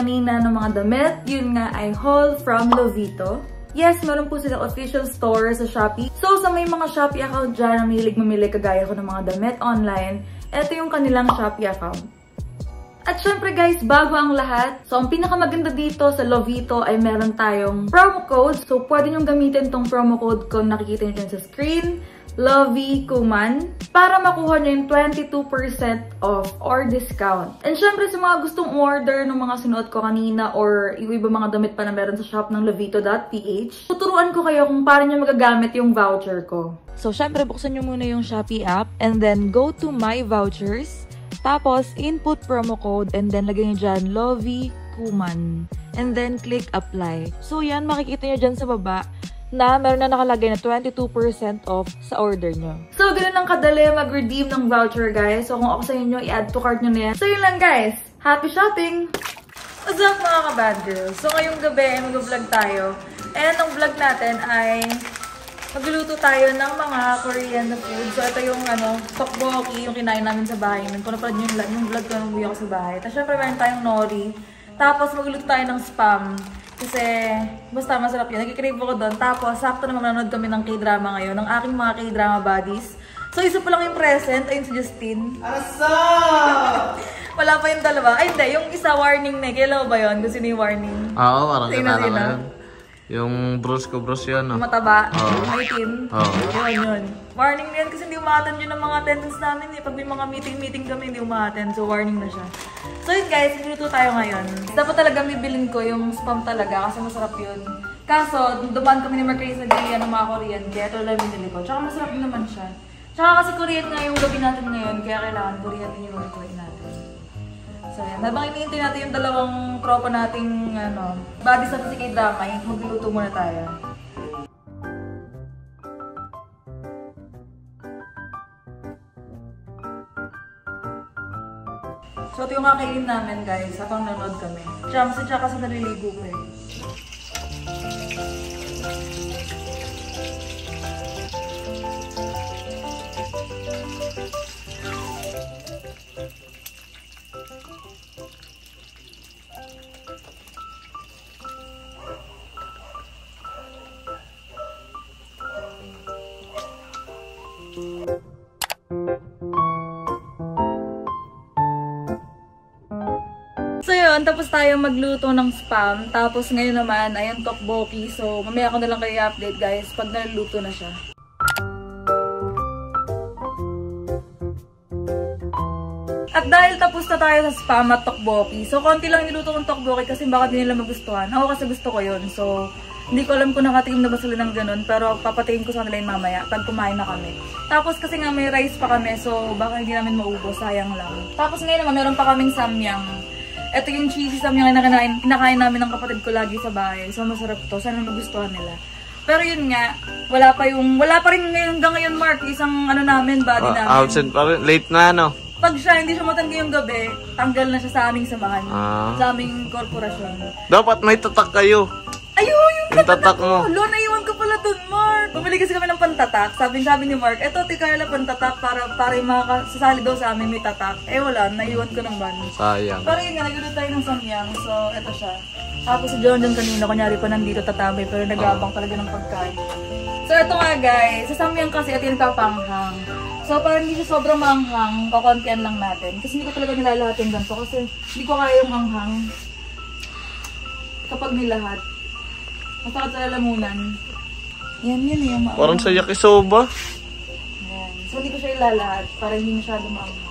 kanina ng mga damit, yun nga ay haul from Lovito. Yes, meron po silang official store sa Shopee. So, sa may mga Shopee account dyan na mahilig mamili kagaya ko ng mga damit online, ito yung kanilang Shopee account. At syempre guys, bago ang lahat, so ang pinakamaganda dito sa Lovito ay meron tayong promo code. So, pwede nyo gamitin tong promo code kung nakikita nyo sa screen. Lovey Kuman para makuha nyo yung 22% off or discount. And syempre sa mga gustong order ng mga sinuot ko kanina or yung iba mga damit pa na meron sa shop ng lovito.ph, tuturuan ko kayo kung paano nyo magagamit yung voucher ko. So syempre buksan nyo muna yung Shopee app and then go to my vouchers. Tapos, input promo code and then lagay nyo dyan, Lovey Kuman. And then, click apply. So, yan, makikita nyo dyan sa baba na meron na nakalagay na 22% off sa order nyo. So, ganun lang kadali mag-redeem ng voucher, guys. So, kung ako sa inyo, i-add to cart nyo na yan. So, yun lang, guys. Happy shopping! What's up, mga kabad girls? So, ngayong gabi, mag-vlog tayo. And ang vlog natin ay magluluto tayo ng mga Korean food. So, ito yung ano, tteokbokki, yung kinain namin sa bahay. Kung napalad yung, yung vlog ko nung buwi ako sa bahay. Tapos, syempre, meron tayong nori. Tapos, magluluto tayo ng spam. Kasi, basta masarap yun. Nagkikrave ako doon. Tapos, sakto naman nanonood kami ng k-drama ngayon, ng aking mga k-drama buddies. So, isa pa lang yung present. Ayun si Justin. Asa! Wala pa yung dalawa. Ay, hindi. Yung isa warning na. Kailan ba yun? Kung sino yung warning? Oo, parang Sino, ko yun. Yung bros ko bros yun, no? Yung mataba. Oo. May tin. Oo. Yun, yun. Warning na yan kasi hindi umaattend yun ng mga attendance namin eh. Pag may mga meeting-meeting kami, hindi umaattend. So, warning na siya. So, yun guys, niluluto tayo ngayon. Dapat talaga bibilin ko yung spam talaga kasi masarap yun. Kaso, dumaan kami ni Mercury sa Gaya ng mga Korean, kaya ito lang binili ko. Tsaka masarap naman siya. Tsaka kasi Korean nga yung gabi natin ngayon, kaya kailangan Korean din yung lutuin natin. So, yan. Habang iniintay natin yung dalawang tropa nating ano, body sa kay drama, magluluto muna tayo. So, ito yung kakainin namin, guys, habang nanonood kami. Jam, sa tsaka sa naliligo ko eh. So yun, tapos tayo magluto ng spam. Tapos ngayon naman, ayan tteokbokki. So mamaya ko na lang kayo i-update guys pag naluluto na siya. At dahil tapos na tayo sa spam at tteokbokki, so konti lang niluto kong tteokbokki kasi baka di nila magustuhan. Ako kasi gusto ko yun. So, hindi ko alam kung nakatikim na ba sila ng ganun, pero papatingin ko sa kanila yun mamaya pag kumain na kami. Tapos kasi nga may rice pa kami, so baka hindi namin maubos, sayang lang. Tapos ngayon naman, meron pa kaming samyang. Ito yung cheesy samyang na kinakain, kinakain namin ng kapatid ko lagi sa bahay. So masarap to, sana magustuhan nila. Pero yun nga, wala pa yung, wala pa rin ngayon, hanggang ngayon Mark, isang ano namin, body Ah, namin. absent pa rin. Late na, no? Pag siya hindi siya matanggi yung gabi, tanggal na siya sa aming samahan. Ah. Sa aming korporasyon. Dapat may tatak kayo. Ayun, yung tatak mo. Lo, naiwan ko pala dun, Mark. Bumili kasi kami ng pantatak. Sabi, sabi ni Mark, eto, Carla, pantatak para, para yung mga kasasali daw sa amin may tatak. Eh, wala. Naiwan ko ng ban. Sayang. Pero yun nga, nagulat tayo ng samyang. So, eto siya. Tapos si John John kanina, kunyari pa nandito tatabay, pero nag-aabang talaga ng pagkain. So, eto nga guys. Sa samyang kasi, ito yung kapanghang. So, para hindi siya sobrang manghang, kakontian lang natin. Kasi hindi ko talaga nilalahat yung ganito. Kasi hindi ko kaya yung manghang kapag nilahat. Masakit sa lalamunan. Yan, yan yung maanghang. Parang sa yakisoba. Ayan. So, hindi ko siya ilalahat para hindi masyado maanghang.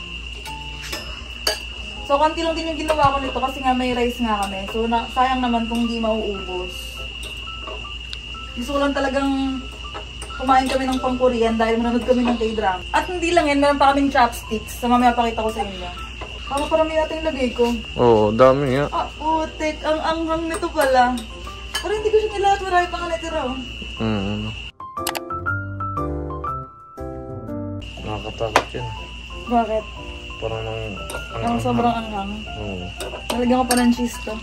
So, konti lang din yung ginawa ko nito kasi nga may rice nga kami. So, na, sayang naman kung hindi mauubos. Gusto ko lang talagang kumain kami ng pang-Korean dahil manonood kami ng K-drama. At hindi lang yan, meron pa kaming chopsticks. So, mamaya pakita ko sa inyo. Baka parami natin lagay ko. Oo, dami nga. Ah, putik. Ang anghang nito pala. Pero hindi ko siya nilahat. Marami pa nga natira. oh. Mm. Nakakatakot yun. Bakit? Parang nang... Ang sobrang anghang. Oo. Nalagyan ko pa ng cheese to.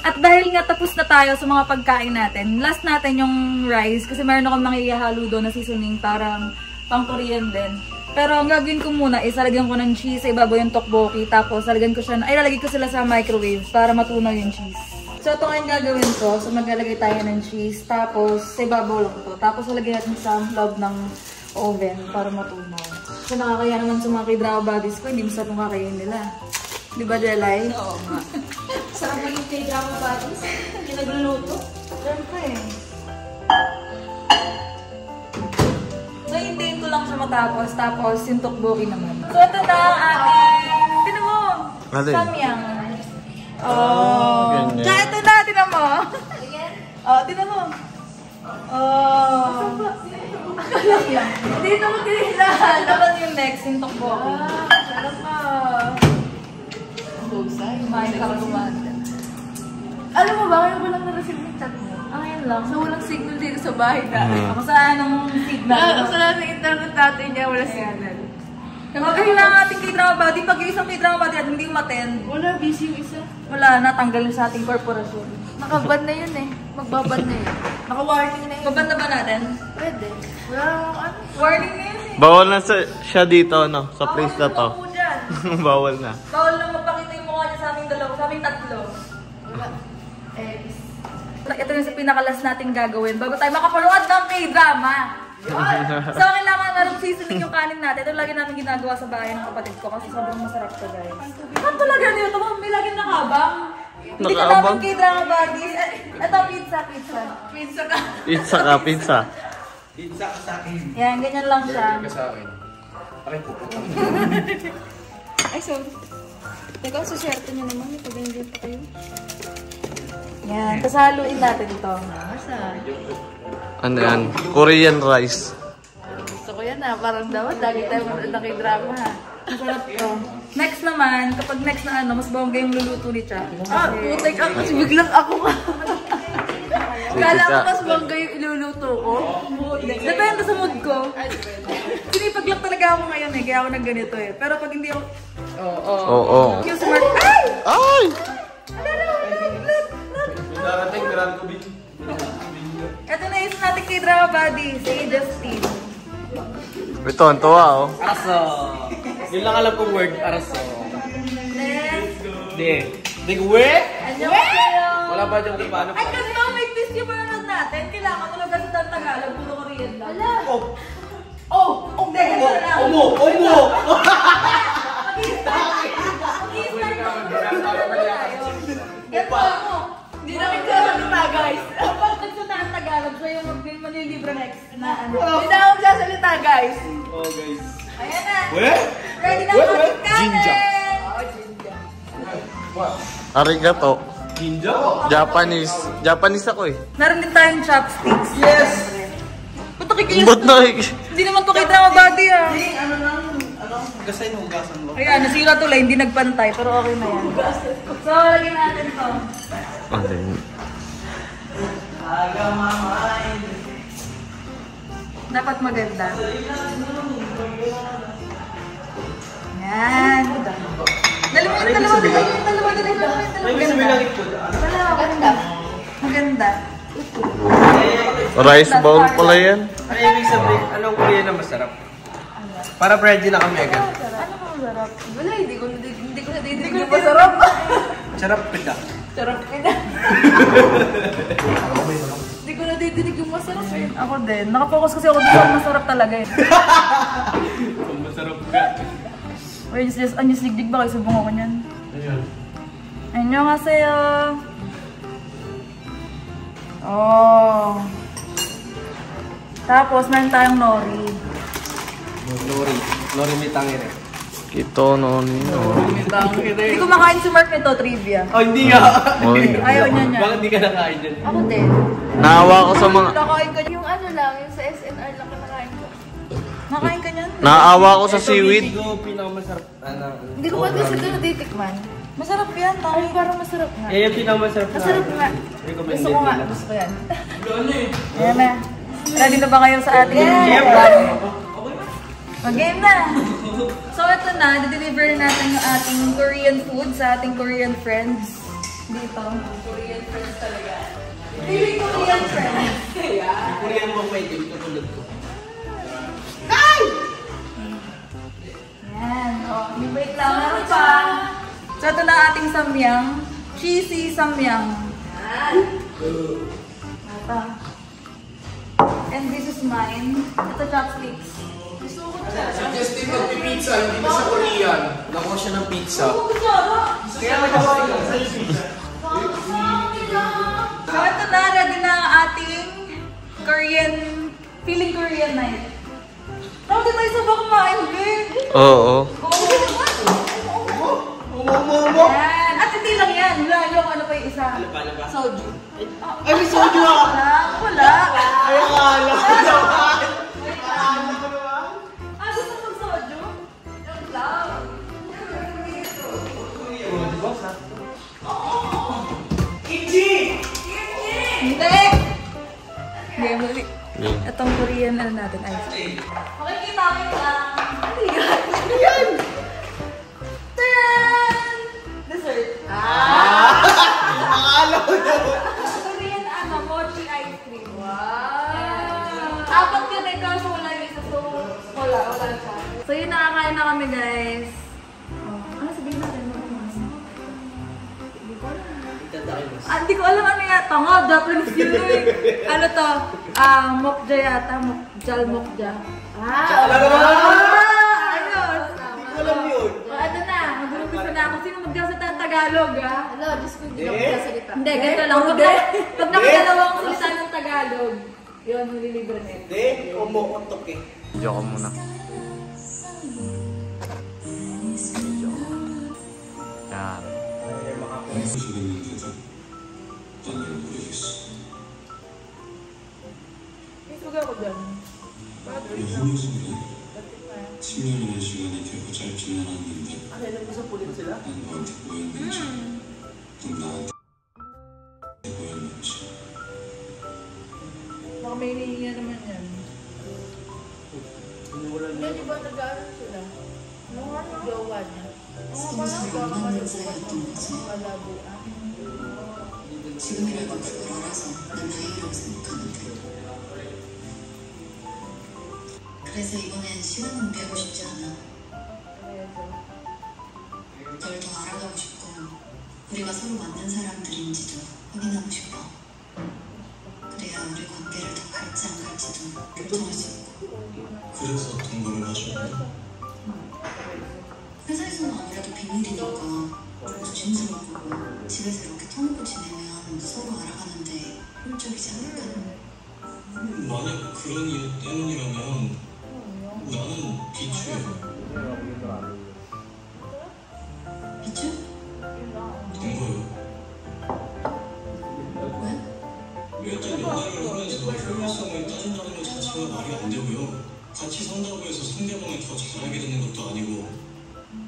At dahil nga tapos na tayo sa mga pagkain natin, last natin yung rice kasi meron akong mga ihahalo doon na seasoning parang pang Korean din. Pero ang gagawin ko muna is lalagyan ko ng cheese sa ibabaw yung tteokbokki. Tapos lalagyan ko siya, ay lalagay ko sila sa microwave para matunaw yung cheese. So ito nga yung gagawin ko. So maglalagay tayo ng cheese. Tapos sa ibabaw lang to. Tapos lalagyan natin sa loob ng oven para matunaw. So nakakaya naman sa mga k-drama buddies ko, hindi masarap yung kakainin nila. Di ba, Jelay? Oo nga. Sarap maging k-drama buddies. Hindi nagluluto. Siyempre. So, hintayin ko lang siya matapos. Tapos, yung tteokbokki naman. So, ito na ang ating... Tinan mo! Samyang. Oh. ganyan. Kaya ito na, tinan mo. Oh, tinan mo. Oh. Dito mo tinihilahan. Dapat yung next, yung tteokbokki. Sarap ka. Kumain ka kumanda. Alam mo ba, kaya ko lang na-receive yung chat mo. Ah, yan lang. So, walang signal dito sa bahay Mm. natin. Ako sa anong signal. Ah, Sa lahat ng internet natin niya, wala signal. Kapag lang ating k-drama body, pag yung isang k-drama body at hindi umattend, Wala, busy yung isa. Wala na, tanggal na sa ating korporasyon. Nakaban na yun eh. Magbaban na yun. Naka-warning na yun. Babanda ba natin? Pwede. Wala ano. Warning na yun eh. Bawal na sa, siya dito, no? Sa place na to. Bawal na. Bawal na magpakita yung mukha niya sa aming dalawa, sa aming tatlo. Wala. Eh, Ito yung sa pinakalas natin gagawin bago tayo makapanood ng k-drama. So, kailangan na seasoning yung kanin natin. Ito lagi namin ginagawa sa bahay ng kapatid ko kasi sobrang masarap to guys. Ano talaga nito? May lagi nakabang. Hindi ka namin k-drama buddies. Eh, Ito, pizza, pizza. pizza ka. Pizza ka, pizza. Pizza ka sa akin. Yan, ganyan lang siya. Ka sa akin. Aray po. Ay, sorry. Teka, sa swerte niyo naman. Pag-enjoy pa kayo. Yan, tapos haluin natin ito. Masa. Ano yan? Korean rice. Gusto ko yan ah. Parang dapat lagi tayo k-drama ha. Masarap to. Next naman, kapag next na ano, mas bongga yung luluto ni Cha. Ah, putik ako. Kasi biglang ako ka. Kala ko mas bongga yung iluluto ko. Depende sa mood ko. Sinipag lang talaga ako ngayon eh, kaya ako nagganito eh. Pero pag hindi ako, Oo. Oo. yung smart, ay! Ay! Darating, meron ko bin. Ito na yung natin kay Drama Buddy, si Justin. Ito, ang tuwa, oh. Araso. Yun lang alam kong word, araso. Next, Di. Di, we? anyo kayo? Wala ba dyan kung paano Ay, kasi no, may twist yung panonood natin. Kailangan talaga sa tang Tagalog, pulo Korean lang. Wala. Oh, Oh! Oh! Hindi, ganito lang. Omo! Omo! Mag-i-start na tayo. Ganito ako. Hindi namin sasalita guys. Kapag nagsunta ng Tagalog, siya yung manlilibre next na ano. Hindi na ako sasalita guys. Oh, guys. Ayan na. We? Ready na We, ang we. ating kanin. Arigato. Ninja? Japanese. Japanese ako eh. Meron din tayong chopsticks. Yes! Ba't nakikilis Ba't to? na Hindi naman to kay drama body ah. Ano lang, ano? Gasayin mo, hugasan mo. Ayan, nasira tuloy, hindi nagpantay, pero okay na yan. So, lagyan natin to. Ano yun? Dapat maganda. Yan. Dali mo yung dalawa, dali mo yung dalawa, dali mo yung dalawa. Maganda. Wala, maganda. Maganda. Rice bowl pala yan. Ano ibig sabihin? Anong kuya na masarap? Para ready na kami agad. Ano kung sarap? Wala, hindi ko hindi, hindi ko nadidinig yung masarap. Sarap pita. Sarap ko nadidinig yung masarap eh. Ako din. Nakapokus kasi ako dun sa masarap talaga eh. Kung masarap ka. Wait, just, just, anyos ligdig ba kayo? Subong ako niyan. Ayun. Ayun yung kasayo. Oh. Tapos, meron tayong nori. Nori. Nori may tangin eh. Ito, no, nino. Hindi ko makain si Mark nito, trivia. Oh, hindi nga. Oy. Ayaw niya niya. Bakit di ka nakain dyan? Ako din. Naawa ko sa mga... Nakain ko yung ano lang, yung sa SNR lang kinakain ko. Nakain ka niyan? Naawa ko sa Ito, seaweed. Hindi ko pinakamasarap. Ano? Hindi ko pa kasi ito natitikman. Masarap yan, Ay, Tari. parang masarap nga. Eh, yung pinakamasarap na. Masarap nga. Recommended Gusto ko nga. Gusto ko yan. Ayan na. Ready na ba kayo sa ating Yeah. game? Mag-game na! So ito na, deliver natin yung ating Korean food sa ating Korean friends. Dito. Korean friends talaga. Really Korean friends. yeah. Korean mo pwede, katulad ko. Kai! Yan. Oh, wait lang. Meron pa. So ito na ating samyang. Cheesy samyang. Yan. Ito. And this is mine. Ito chopsticks. Si Justin magpipizza, hindi na sa Korean. Nakuha siya ng pizza. Kaya So, ito na. Ready na ang ating Korean, feeling Korean night. Bakit tayo sa baka kumain, babe? Oo. Umuumumo. Yan. At hindi lang yan. Wala yung ano pa yung isa. Soju. Ay, may soju ako. Wala. Wala. Ay, akala ko naman. Ano natin, ice cream. Makikita mo yung ang... Ano yan? Yan! Tan! Dessert. Ah! Akala ko naman. Korean ano, mochi ice cream. Wow! Apat yun eh, kaso wala yung isa. So, wala, wala siya. So yun, nakakain na kami guys. Oh, ano sabihin natin? Ah, hindi ko alam ano yata. Nga, Japanese yun eh. Ano to? Ah, mokja yata. Mokjal mokja. Ah! Alam mo? Ah! Ayos! Alam yun. O, ano na, ako. Sino magkasalita ng Tagalog, ah? Hello, Diyos ko, hindi ako sasalita. Hindi, ganito lang. Pag, pag nakadalawang salita ng Tagalog, yun, malilibre na yun. Hindi, umuutok eh. Video ko muna. Yan. Facebook ako dyan. 10년이라는 시간이 결코 짧지는 않는데 Ano, nag-usap ulit sila? 난 너한테 보였는지 넌 나한테 보였는지 Baka may hinihinga naman yan. Inuulan Hindi, di ba nag-aaral sila? Nung ano, jowa niya. Oo, parang jowa ka rin sa 그래서 이번엔 시간 낭비하고 싶지 않아. 널 더 알아가고 싶고 우리가 서로 맞는 사람들인지도 확인하고 싶어. 그래야 우리 관계를 더 갈지 안 갈지도 결정할 수 있고. 그래서 동거를 하셨네 회사에서는 아무래도 비밀이니까 조심스러워 집에서 이렇게 터놓고 지내면 서로 알아가는데 훌쩍이지 않을까? 만약 그런 이유 때문이라면 나는 비추? 동거요 왜? 일단 연애를 하면서 효율성을 따진다는 것 자체가 말이 안 되고요 같이 산다고 해서 상대방을 더 잘하게 되는 것도 아니고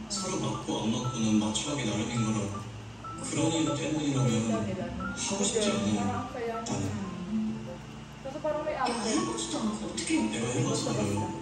서로 맞고 안 맞고는 맞춰가기 나름인 거라 그런 이유 때문이라면 하고 싶지 않아요 나는 내가 해봐서 알아요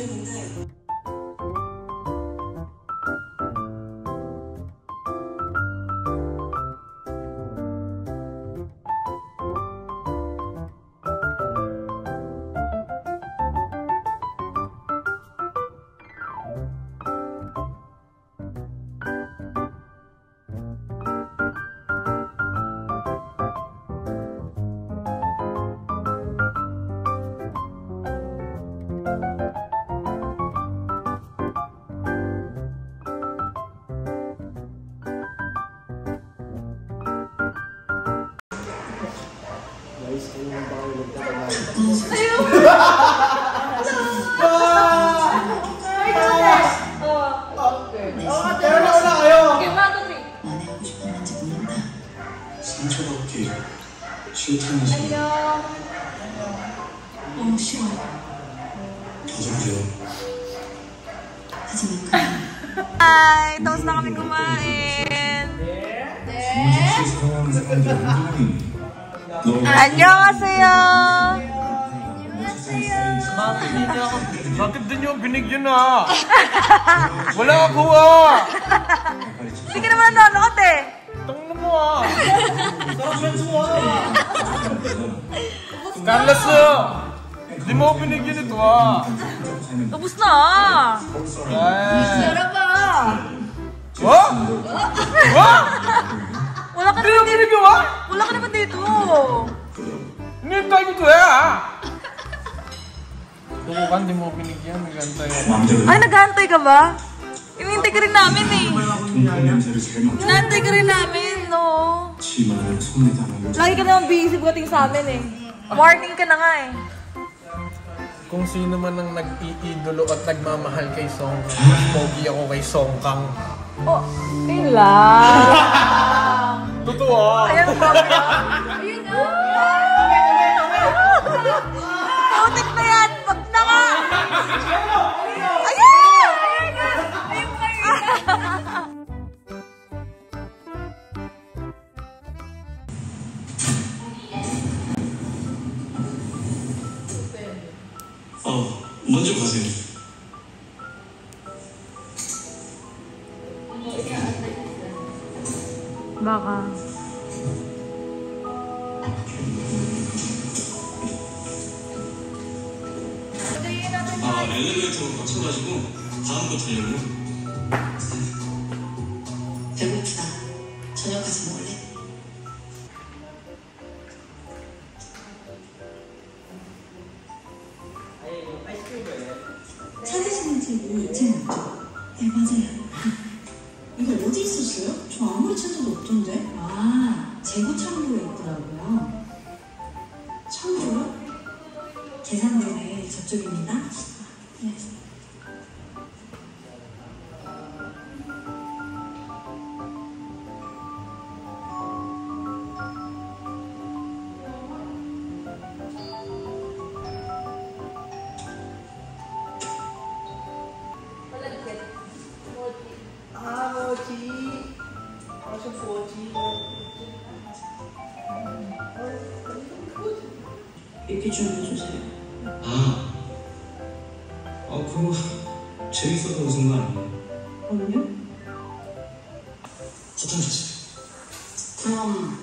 kanahin? Pero niya ako? Bakit din yung binigyan na? Wala ako ah! Hindi ka naman nanonood eh. Tangin mo ah! Sarap yan mo ah! Carlos ah! Hindi mo ako binigyan ito ah! Tapos na ah. Ay! Sarap ah! What? What? Wala ka naman mo dito. Wala ka naman dito. Hinihintay ko eh ah! Kung ba, hindi mo pinigyan. Nagantay ako. Ay, nagantay ka ba? Inintay ka rin namin eh. Inantay ka rin namin, no? Lagi ka naman busy bukating sa amin eh. Warning ka na nga eh. Kung sino man ang nag-iidolo at nagmamahal kay Song, ah. pogi ako kay Song Kang. Oh, kayo lang. Totoo ah. Ayun, ayun. Ayun ah. 어 먼저 가세요 Baka. 아 있었어요? 저 아무리 찾아도 없던데? 아, 재고 창고에 있더라고요. 창고요? 계산대에 저쪽입니다. 주세요. 아, 어 그거 재밌어서 웃은 거 아니에요? 사탕 주세요 그럼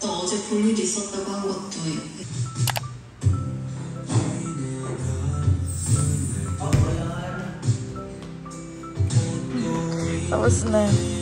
너 어제 볼일 있었다고 한 것도 na.